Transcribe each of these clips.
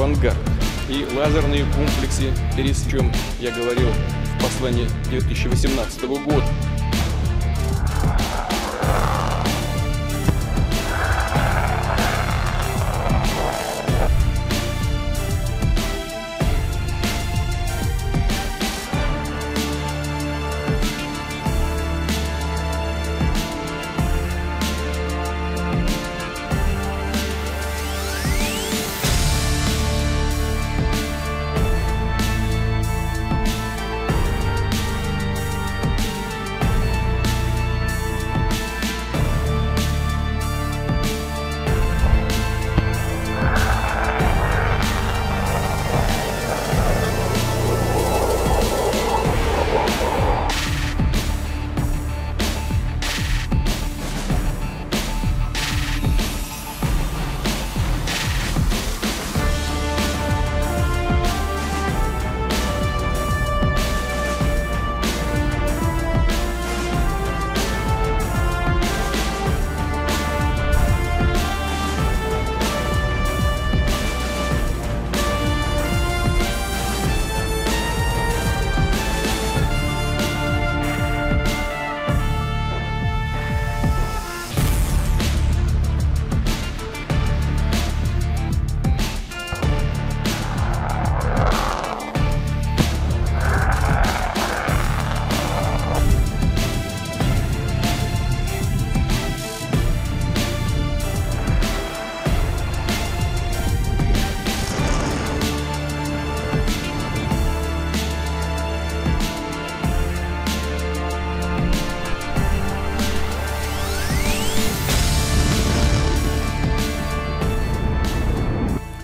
«Авангард» и лазерные комплексы «Перес», чем я говорил в послании 2018 года.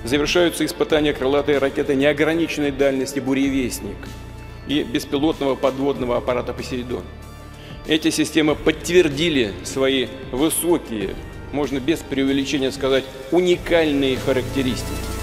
Завершаются испытания крылатой ракеты неограниченной дальности «Буревестник» и беспилотного подводного аппарата «Посейдон». Эти системы подтвердили свои высокие, можно без преувеличения сказать, уникальные характеристики.